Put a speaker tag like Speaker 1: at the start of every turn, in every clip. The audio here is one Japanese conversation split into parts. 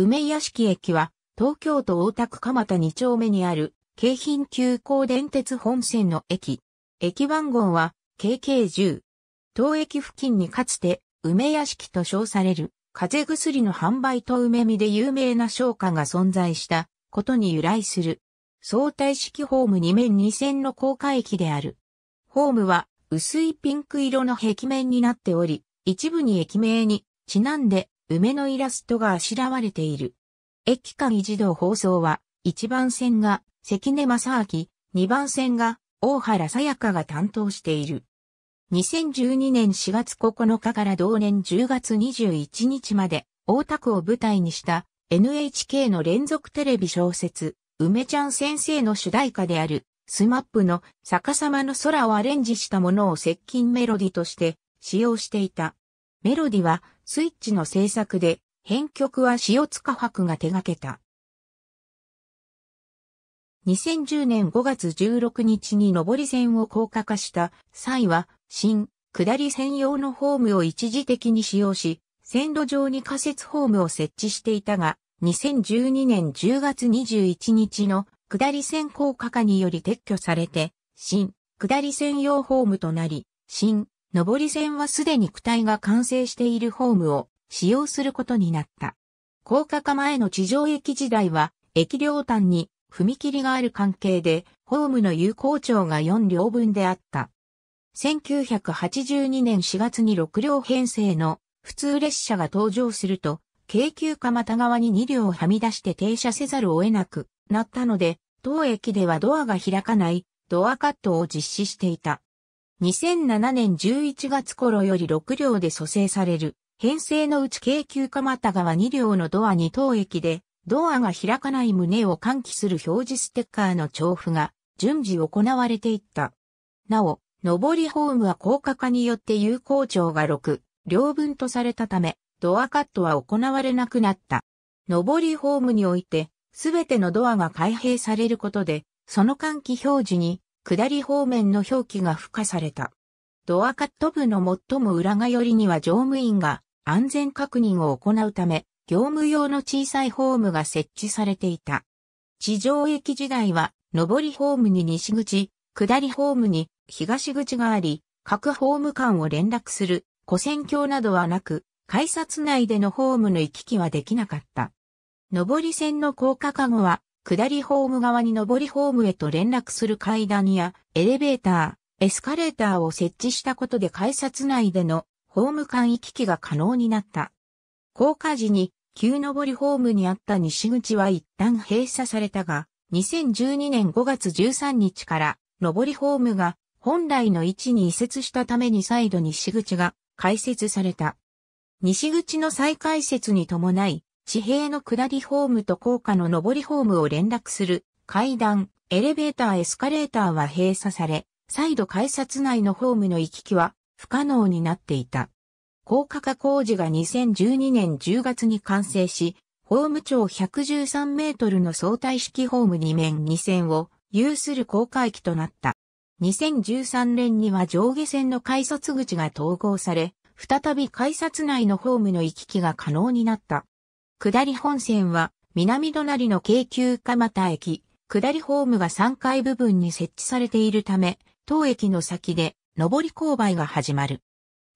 Speaker 1: 梅屋敷駅は、東京都大田区蒲田2丁目にある、京浜急行電鉄本線の駅。駅番号は、KK10。当駅付近にかつて、梅屋敷と称される、風邪薬の販売と梅見で有名な商家が存在したことに由来する。相対式ホーム2面2線の高架駅である。ホームは薄いピンク色の壁面になっており、一部に駅名にちなんで梅のイラストがあしらわれている。駅間自動放送は、1番線が関根正明、2番線が大原さやかが担当している。2012年4月9日から同年10月21日まで、大田区を舞台にした NHK の連続テレビ小説、梅ちゃん先生の主題歌である、 SMAP の逆さまの空をアレンジしたものを接近メロディとして使用していた。メロディはスイッチの制作で、編曲は塩塚博が手掛けた。2010年5月16日に上り線を高架化した際は、新、下り専用のホームを一時的に使用し、線路上に仮設ホームを設置していたが、2012年10月21日の下り線高架化により撤去されて、新、下り専用ホームとなり、新、上り線はすでに区体が完成しているホームを使用することになった。高架化前の地上駅時代は、駅両端に踏切がある関係で、ホームの有効長が4両分であった。1982年4月に6両編成の普通列車が登場すると、京急蒲田側に2両はみ出して停車せざるを得なくなったので、当駅ではドアが開かないドアカットを実施していた。2007年11月頃より6両で蘇生される編成のうち京急蒲田側2両のドアに当駅でドアが開かない旨を喚起する表示ステッカーの調布が順次行われていった。なお、上りホームは高架化によって有効長が6、両分とされたため、ドアカットは行われなくなった。上りホームにおいて、すべてのドアが開閉されることで、その換気表示に、下り方面の表記が付加された。ドアカット部の最も裏が寄りには乗務員が安全確認を行うため、業務用の小さいホームが設置されていた。地上駅時代は、上りホームに西口、下りホームに東口があり、各ホーム間を連絡する古線橋などはなく、改札内でのホームの行き来はできなかった。上り線の高架化後は、下りホーム側に上りホームへと連絡する階段やエレベーター、エスカレーターを設置したことで改札内でのホーム間行き来が可能になった。高架時に旧上りホームにあった西口は一旦閉鎖されたが、2012年5月13日から上りホームが本来の位置に移設したために再度西口が開設された。西口の再開設に伴い、地平の下りホームと高架の上りホームを連絡する階段、エレベーター、エスカレーターは閉鎖され、再度改札内のホームの行き来は不可能になっていた。高架化工事が2012年10月に完成し、ホーム長113メートルの相対式ホーム2面2線を有する高架駅となった。2013年には上下線の改札口が統合され、再び改札内のホームの行き来が可能になった。下り本線は、南隣の京急蒲田駅、下りホームが3階部分に設置されているため、当駅の先で、上り勾配が始まる。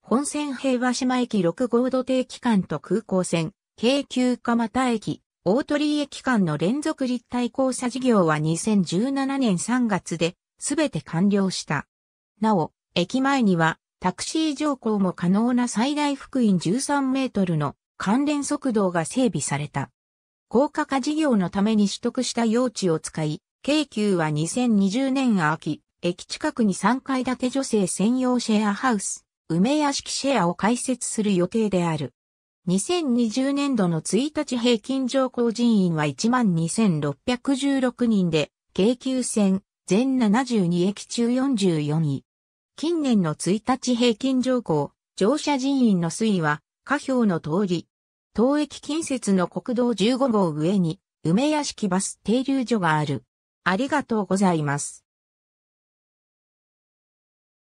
Speaker 1: 本線平和島駅6号土定期間と空港線、京急蒲田駅、大鳥駅間の連続立体交差事業は2017年3月で全て完了した。なお、駅前にはタクシー乗降も可能な最大福音13メートルの関連速道が整備された。高架化事業のために取得した用地を使い、京急は2020年秋、駅近くに3階建て女性専用シェアハウス、梅屋敷シェアを開設する予定である。2020年度の1日平均乗降人員は12,616人で、京急線全72駅中44位。近年の1日平均乗降、乗車人員の推移は、下表の通り。東駅近接の国道15号上に、梅屋敷バス停留所がある。ありがとうございます。